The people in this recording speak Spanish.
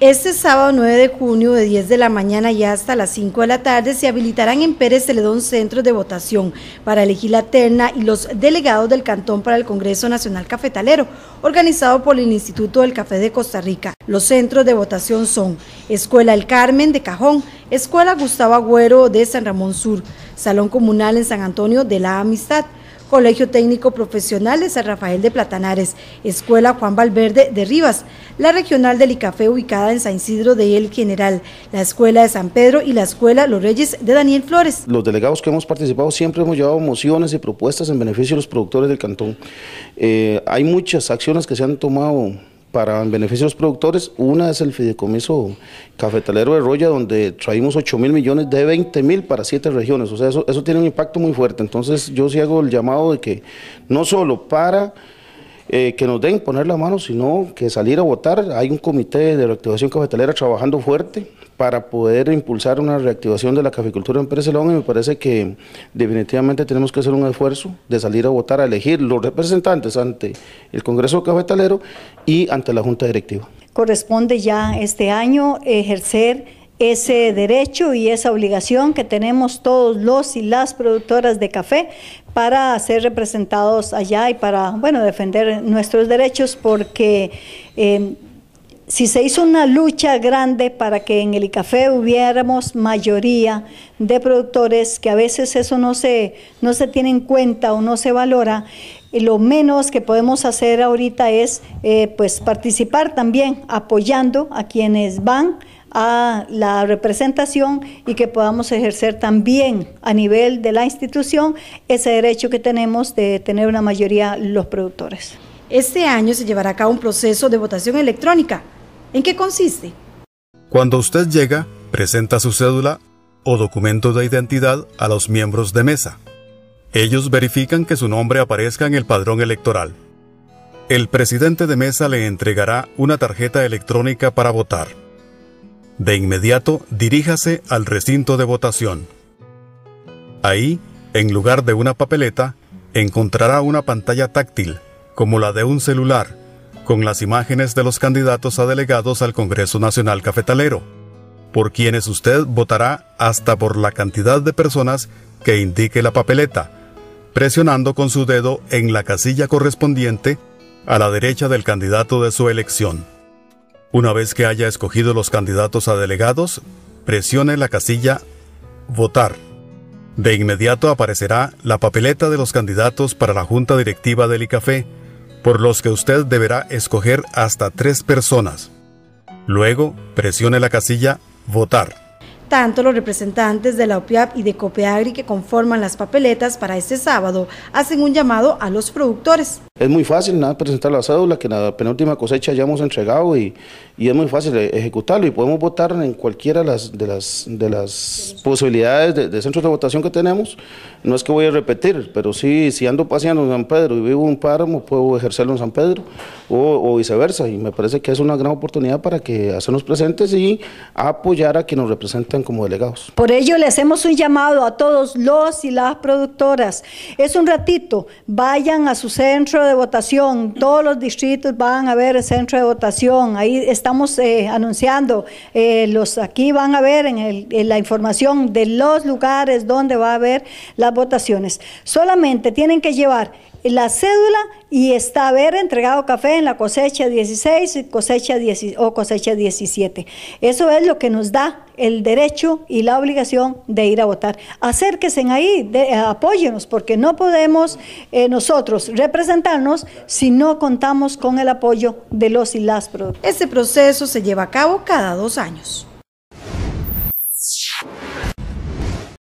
Este sábado 9 de junio de 10 de la mañana y hasta las 5 de la tarde se habilitarán en Pérez Celedón centros de votación para elegir la terna y los delegados del Cantón para el Congreso Nacional Cafetalero, organizado por el Instituto del Café de Costa Rica. Los centros de votación son Escuela El Carmen de Cajón, Escuela Gustavo Agüero de San Ramón Sur, Salón Comunal en San Antonio de la Amistad, Colegio Técnico Profesional de San Rafael de Platanares, Escuela Juan Valverde de Rivas, la Regional del ICAFE ubicada en San Isidro de El General, la Escuela de San Pedro y la Escuela Los Reyes de Daniel Flores. Los delegados que hemos participado siempre hemos llevado mociones y propuestas en beneficio de los productores del cantón. Eh, hay muchas acciones que se han tomado para en beneficio de los productores. Una es el fideicomiso cafetalero de Roya, donde traímos 8 mil millones de 20 mil para siete regiones. O sea, eso, eso tiene un impacto muy fuerte. Entonces yo sí hago el llamado de que no solo para eh, que nos den poner la mano, sino que salir a votar. Hay un comité de reactivación cafetalera trabajando fuerte para poder impulsar una reactivación de la caficultura en Pérez Celón y me parece que definitivamente tenemos que hacer un esfuerzo de salir a votar, a elegir los representantes ante el Congreso Cafetalero y ante la Junta Directiva. Corresponde ya este año ejercer ese derecho y esa obligación que tenemos todos los y las productoras de café para ser representados allá y para, bueno, defender nuestros derechos porque eh, si se hizo una lucha grande para que en el ICAFE hubiéramos mayoría de productores, que a veces eso no se, no se tiene en cuenta o no se valora, lo menos que podemos hacer ahorita es eh, pues participar también apoyando a quienes van a la representación y que podamos ejercer también a nivel de la institución ese derecho que tenemos de tener una mayoría los productores. Este año se llevará a cabo un proceso de votación electrónica ¿En qué consiste? Cuando usted llega, presenta su cédula o documento de identidad a los miembros de mesa. Ellos verifican que su nombre aparezca en el padrón electoral. El presidente de mesa le entregará una tarjeta electrónica para votar. De inmediato, diríjase al recinto de votación. Ahí, en lugar de una papeleta, encontrará una pantalla táctil, como la de un celular, con las imágenes de los candidatos a delegados al Congreso Nacional Cafetalero, por quienes usted votará hasta por la cantidad de personas que indique la papeleta, presionando con su dedo en la casilla correspondiente a la derecha del candidato de su elección. Una vez que haya escogido los candidatos a delegados, presione la casilla Votar. De inmediato aparecerá la papeleta de los candidatos para la Junta Directiva del ICAFE, por los que usted deberá escoger hasta tres personas. Luego, presione la casilla Votar. Tanto los representantes de la OPIAP y de Copeagri que conforman las papeletas para este sábado hacen un llamado a los productores. Es muy fácil nada presentar la cédula que en la penúltima cosecha ya hemos entregado y, y, es muy fácil ejecutarlo y podemos votar en cualquiera de las, de las, de las posibilidades de, centros de votación que tenemos. No es que voy a repetir, pero sí, si ando paseando en San Pedro y vivo en un páramo, puedo ejercerlo en San Pedro o, o viceversa y me parece que es una gran oportunidad para que hacernos presentes y apoyar a quienes nos representan como delegados. Por ello le hacemos un llamado a todos los y las productoras. Es un ratito, vayan a su centro de votación, todos los distritos van a ver el centro de votación, ahí estamos eh, anunciando, eh, los aquí van a ver en, en la información de los lugares donde va a haber las votaciones. Solamente tienen que llevar la cédula y está haber entregado café en la cosecha 16 cosecha o cosecha 17. Eso es lo que nos da el derecho y la obligación de ir a votar. Acérquense ahí, de, apóyenos, porque no podemos eh, nosotros representarnos si no contamos con el apoyo de los y las productores. Este proceso se lleva a cabo cada dos años.